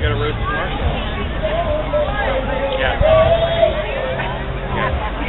you got a race with Marshall. Yeah. yeah.